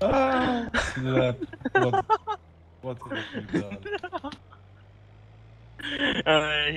Slap. What, what have you done? Uh,